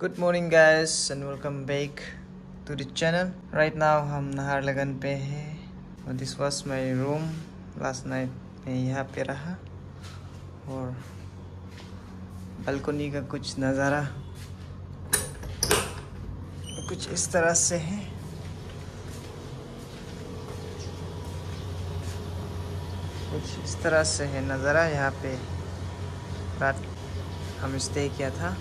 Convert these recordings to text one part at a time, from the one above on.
Good morning guys and welcome back to the channel right now हम नहर लगन पे है this was my room last night मैं यहाँ पे रहा, और बालकोनी का कुछ नज़ारा कुछ इस तरह से है। कुछ इस तरह से है नज़ारा। यहाँ पे रात हम स्टे किया था।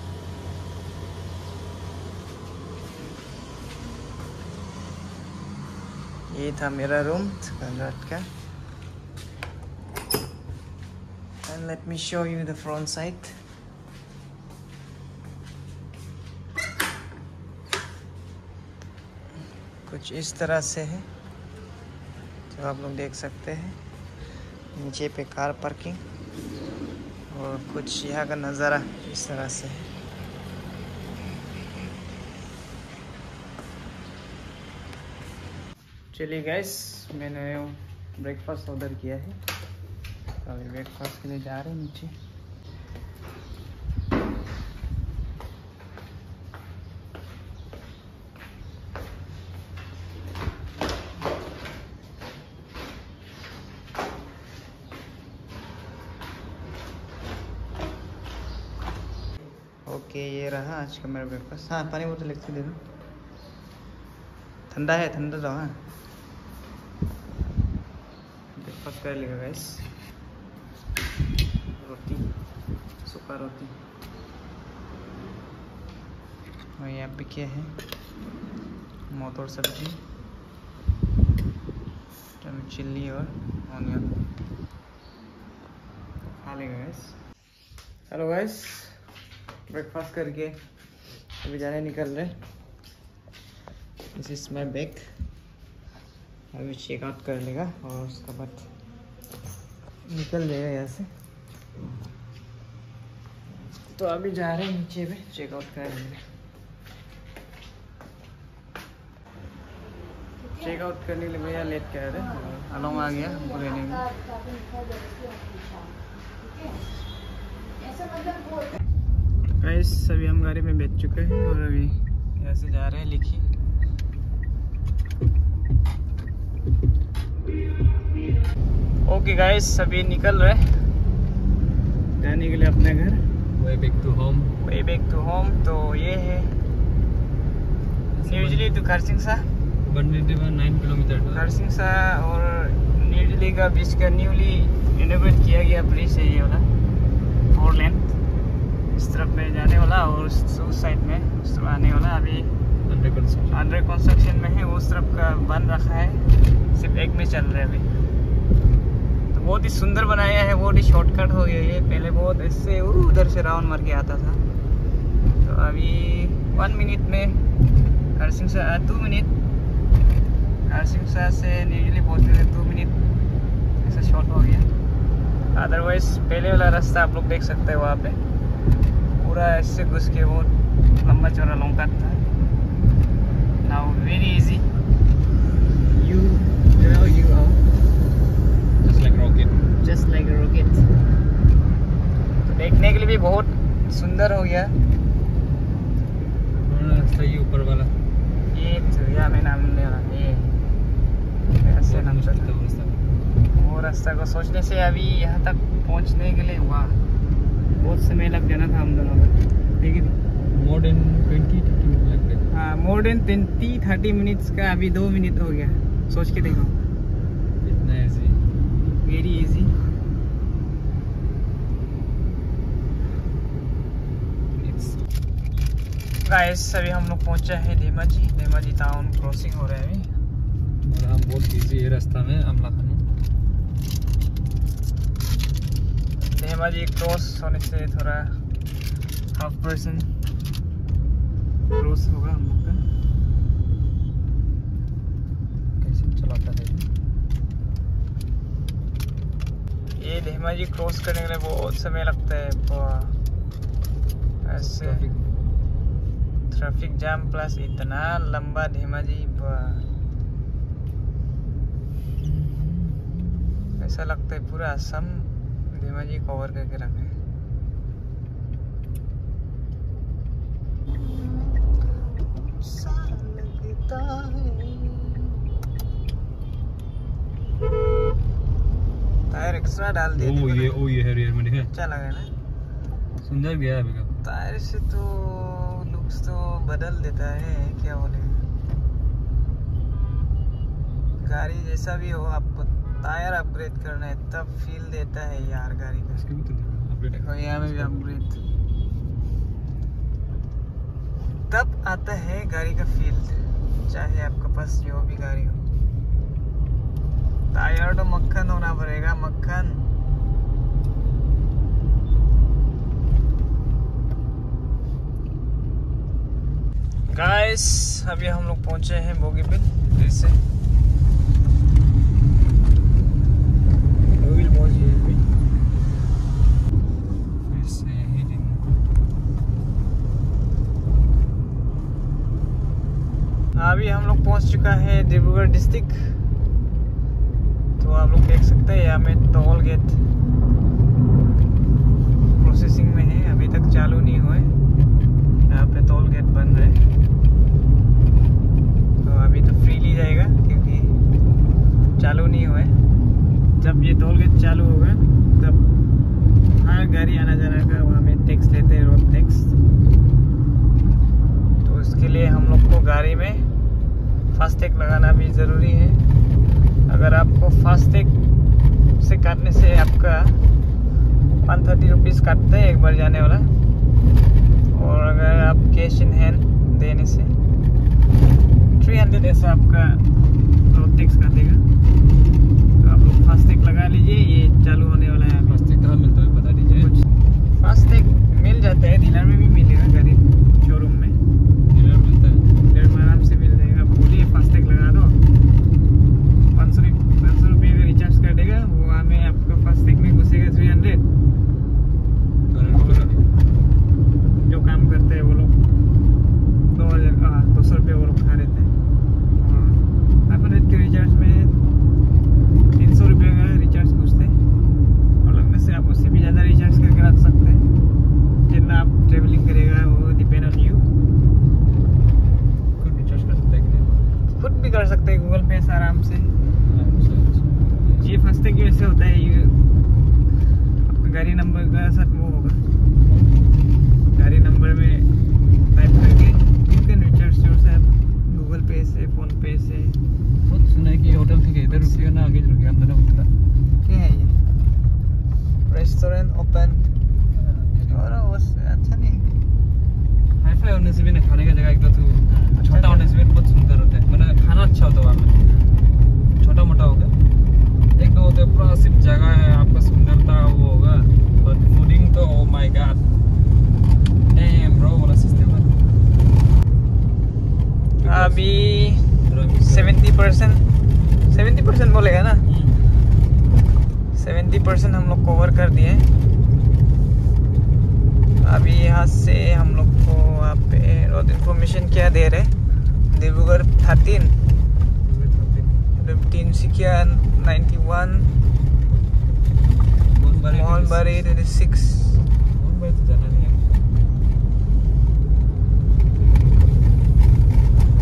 ये था मेरा रूम रात का and let me show you the front side. कुछ इस तरह से है, जो आप लोग देख सकते हैं। नीचे पे कार पार्किंग और कुछ यहाँ का नज़ारा इस तरह से है। चलिए गैस मैंने ब्रेकफास्ट ऑर्डर किया है। तो अभी ब्रेकफास्ट के लिए जा रहे हैं नीचे। ओके ये रहा आज का मेरा ब्रेकफास्ट हाँ पानी बोतल लिख के दे दो। ठंडा है, ठंडा तो हाँ। ब्रेकफास्ट कर लेगा गैस रोटी, सूखा रोटी। और यहाँ पे क्या है? मोटर सब्ज़ी। चिल्ली और ऑनियन। खा लेगा गैस हेलो गैस ब्रेकफास्ट करके अभी जाने निकल रहे। दिस इज़ माई बैग अभी चेकआउट कर लेगा और उसके बाद निकल जाएगा यहाँ से। तो अभी जा रहे हैं नीचे पे चेक आउट कर लेंगे चेक करने के लिए भैया लेट कर रहे अलोंग आ गया हमको लेने में। गाइस अभी हम गाड़ी में बैठ चुके हैं और अभी यहाँ से जा रहे हैं लिखी। ओके गाइस सभी निकल रहे जाने के लिए अपने घर। Way back to home way back to home तो ये है। न्यूजली टू खरसिंगसा बनने में नाइन किलोमीटर खरसिंगसा और न्यूजली का बीच का न्यूली इनोवेट किया गया ब्रिज है ये वाला फोर लेन इस तरफ़ में जाने वाला और उस उस साइड में उस तरफ़ आने वाला अभी अंडर कंस्ट्रक्शन में है, उस तरफ़ का बन रखा है। सिर्फ़ एक में चल रहा है अभी। तो बहुत ही सुंदर बनाया है, बहुत ही शॉर्टकट हो गया ये। पहले बहुत ऐसे उधर से राउंड मार के आता था। तो अभी वन मिनट में, हरसिंगसा टू मिनट शाह से न्यूजली पहुँचने थे टू मिनट ऐसा शॉर्ट हो गया। अदरवाइज़ पहले वाला रास्ता आप लोग देख सकते हैं वहाँ पे। पूरा ऐसे घुस के बहुत लंबा चौड़ा लॉन्ग था। Now very easy. You now you are just like rocket. just like a rocket. तो देखने के लिए भी बहुत सुंदर हो गया। और रास्ता ये ऊपर वाला। ये तो या मैं नाम ले रहा ये ऐसे नाम चलता वो रास्ता। को सोचने से अभी यहाँ तक पहुँचने के लिए हुआ। बहुत समय लग जाना था हम दोनों को। लेकिन more than 20 30 मिनट लग गए more than twenty thirty minutes का अभी दो मिनट हो गया। सोच के देखो। इतना ऐसे वेरी इजी गाइस अभी हम लोग पहुँचे हैं धेमाजी। धेमाजी टाउन क्रॉसिंग हो रहा है अभी। और हम बहुत बिज़ी है रास्ता में अमला खाना धेमाजी क्रॉस होने से थोड़ा हाफ़ परसेंट क्रॉस होगा हम लोग का। कैसे चलाता है? ये धेमाजी क्रॉस करने के लिए बहुत समय लगता है ऐसे ट्रैफ़िक। जाम प्लस इतना लंबा धेमाजी जी ऐसा लगता है पूरा असम धीमा जी कवर करके रखा है। टायर एक्स्ट्रा डाल दिए ओ ये ओ ये है रियर में देखा? अच्छा लगा ना। सुंदर गया है अभी का टायर से तो लुक्स तो बदल देता है क्या बोले? गाड़ी जैसा भी हो आपको टायर अपग्रेड करना है तब फील देता है यार गाड़ी का। इसके भी तो देखा अपडेट है। देखो यहाँ में भी अपग्रेड तब आता है गाड़ी का फील चाहे आपके पास जो भी गाड़ी हो। टायर तो मक्खन होना पड़ेगा मक्खन गाइस अभी हम लोग पहुँचे हैं से बोगीबिल पहुँच फिर से अभी हम लोग पहुँच चुका है डिब्रूगढ़ डिस्ट्रिक्ट तो आप लोग देख सकते हैं, यहाँ में टोल गेट प्रोसेसिंग में है, अभी तक चालू नहीं हुए। यहाँ पे टोल गेट बन रहे हैं तो अभी तो फ्रीली जाएगा क्योंकि चालू नहीं हुए जब ये टोल गेट चालू होगा तब हर गाड़ी आना जाना का वहाँ में टैक्स लेते हैं रोड टैक्स तो उसके लिए हम लोग को गाड़ी में फास्टैग लगाना भी ज़रूरी है अगर आपको फास्टैग से काटने से आपका वन थर्टी रुपीज़ बार जाने वाला। और अगर आप कैश इन हैंड देने से थ्री हंड्रेड ऐसा आपका रोड टैक्स कर देगा। तो आप लोग फास्टैग लगा लीजिए ये चालू होने वाला है फास्टैग कहाँ मिलता है बता दीजिए। फास्टैग मिल जाता है डीलर में भी मिलेगा गरीब शोरूम में डीलर मिलता है डीलर में आराम से मिल जाएगा बोलिए फास्टैग लगा दो पाँच सौ पाँच सौ रुपये का रिचार्ज कर देगा वो हमें आपका फास्टैग में घुसेगा थ्री हंड्रेड करंट को लगा दिया जो काम करते हैं वो लोग दो हज़ार हाँ दो सौ रुपये वो लोग खा लेते हैं और फाइव हंड्रेड के रिचार्ज में तीन सौ रुपये का रिचार्ज घुसते हैं और लगने से आप उससे भी ज़्यादा रिचार्ज करके रख सकते हैं जितना आप ट्रेवलिंग करेगा वो डिपेंड ऑन यू खुद रिचार्ज कर सकता है कि नहीं खुद भी कर सकते हैं गूगल पे से आराम से। ये फास्टैग की वजह से होता है ये आपका गाड़ी नंबर का साथ वो होगा। गाड़ी नंबर में टाइप करके you can recharge yourself Google Pay से फ़ोन पे से। बहुत सुना है कि होटल ठीक है इधर रुकिएगा ना आगे रुकिएगा अंदर उतरा। क्या है ये? रेस्टोरेंट ओपन और बस अच्छा नहीं हाई फाई होने से भी ना खाने का जगह एक तो छोटा होने से भी बहुत सुंदर होता है मतलब खाना अच्छा होता है वहाँ छोटा मोटा होगा एक दो होते हैं पूरा सिर्फ़ जगह है आपका सुंदरता वो होगा। बट फूडिंग तो oh my god damn bro वाला सिस्टम है। अभी सेवेंटी परसेंट सेवेंटी परसेंट बोलेगा ना? सेवेंटी परसेंट हम लोग कवर कर दिए। अभी यहाँ से हम लोग को वहाँ पे रोड इन्फॉर्मेशन क्या दे रहे Dibrugarh thirteen fifteen Saikia ninety one Mohanbari twenty six तो जाना नहीं है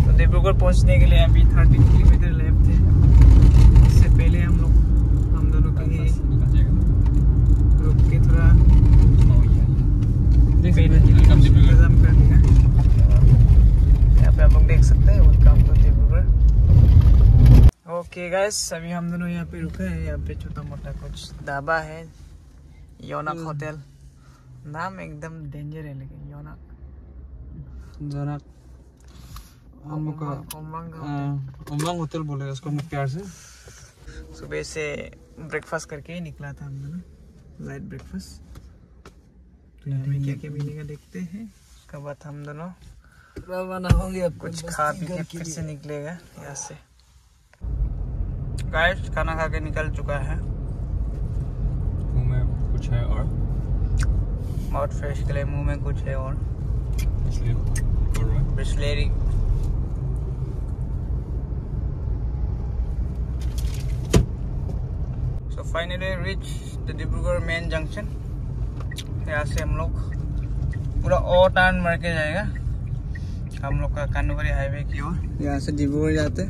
तो डिब्रूगढ़ पहुँचने के लिए अभी थर्टीन किलोमीटर लेफ़्ट है। इससे पहले हम लोग हम दोनों कहीं रुक के थोड़ा हैं। वेलकम डिब्रूगढ़ इंतज़ाम कर यहाँ पे आप लोग देख सकते हैं टू डिब्रूगढ़ ओके गाइस अभी हम दोनों यहाँ पे रुके हैं। यहाँ पे छोटा मोटा कुछ ढाबा है योनक होटल। नाम एकदम डेंजर है लेकिन योनक। जरा हम लोग का उमंग उमंग होटल। बोलेगा उसको हम प्यार से। सुबह से ब्रेकफास्ट करके ही निकला था हम दोनों। लाइट ब्रेकफास्ट तो यहाँ में क्या क्या मिलेगा देखते हैं। उसके बाद हम दोनों रवाना होंगे अब कुछ खा पी के फिर से निकलेगा यहाँ से। गाइस खाना खा के निकल चुका है। मुँह में कुछ है और? माउथ फ्रेश के लिए मुँह में कुछ है और। Bisleri so finally reach the Dibrugarh main junction यहाँ से हम लोग पूरा ओ टर्न मर के जाएगा। हम लोग का कानवरी हाईवे की ओर। यहाँ से डिब्रूगढ़ जाते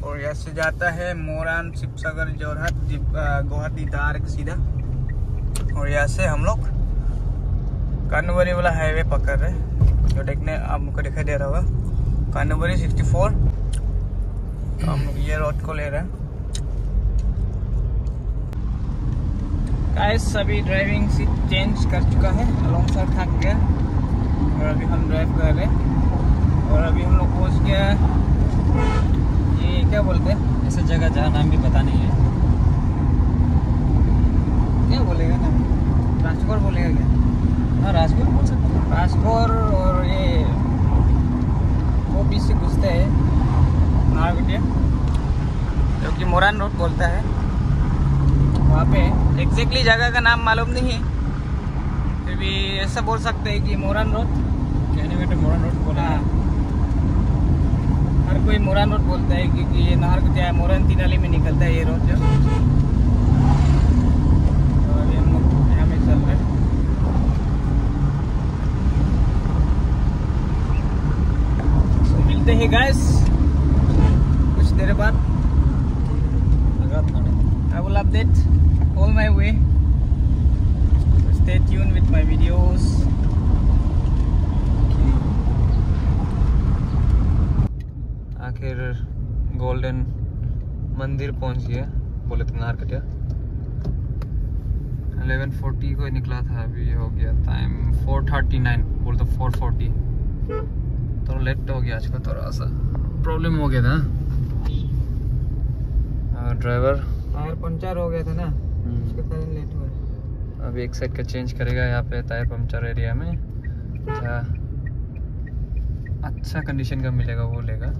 और यहाँ से जाता है मोरान शिवसागर जोरहाट गुवाहाटी डायरेक्ट सीधा। और यहाँ से हम लोग कानवरी वाला हाईवे पकड़ रहे हैं, जो देखने आपको दिखाई दे रहा होगा। कानवरी 64 तो हम ये रोड को ले रहे हैं। अभी ड्राइविंग सीट चेंज कर चुका है लॉन्ग सर थक गया। और अभी हम ड्राइव कर रहे हैं। और अभी हम लोग पहुँच गया क्या बोलते हैं? ऐसे जगह जहाँ नाम भी पता नहीं है। क्या बोलेगा ना राजकोर बोलेगा क्या? हाँ राजपुर बोल सकते हैं। राजकोर और ये वो बीच से घुसते हैं। नारगटिया जो कि मोरान रोड बोलता है। वहाँ पे एग्जैक्टली जगह का नाम मालूम नहीं है। फिर भी ऐसा बोल सकते हैं कि मोरान रोड। कहने में तो मोरन रोड बोला। हाँ। हर कोई मोरान रोड बोलता है क्योंकि ये नाहरकटिया मोरन तिनाली में निकलता है ये रोड जो। हम चल रहे तो मिलते हैं गैस कुछ देर बाद. आखिर गोल्डन मंदिर पहुँच गया बोले तो नारकटिया 11:40 को निकला था अभी हो गया टाइम 4:39 बोल तो 4:40 थोड़ा लेट हो गया आज का थोड़ा सा प्रॉब्लम हो गया था ड्राइवर टायर पंचर हो गया था ना लेट हुआ। अभी एक साइड का चेंज करेगा यहाँ पे टायर पंचर एरिया में। अच्छा कंडीशन का मिलेगा वो लेगा।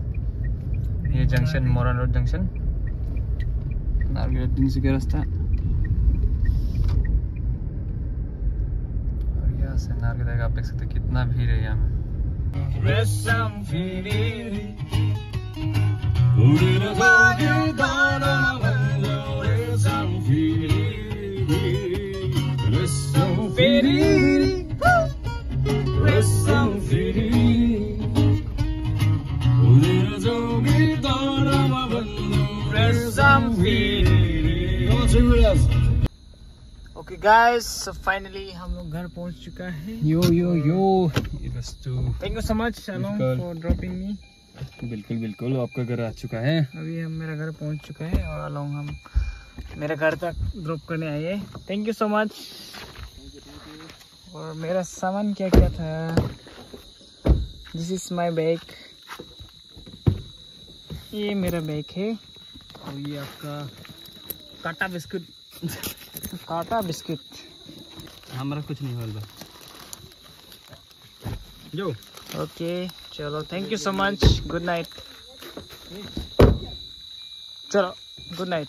ये जंक्शन मोरन रोड जंक्शन नारगेटिंग से क्या रास्ता और यहाँ से नारगेट आप देख सकते कितना भीड़ है यहाँ में। ओके गाइस फाइनली हम लोग घर पहुँच चुका है। यो यो यो दोस्तों thank you so much along for dropping me बिल्कुल बिल्कुल आपका घर आ चुका है। अभी हम मेरा घर पहुँच चुका है और अलोंग हम मेरे घर तक ड्रॉप करने आए हैं। थैंक यू सो मच और मेरा सामान क्या क्या था? दिस इज़ माय बैग ये मेरा बैग है। और ये आपका काटा बिस्कुट। काटा बिस्किट। हमारा कुछ नहीं होगा जो। ओके चलो thank you so much good night चलो गुड नाइट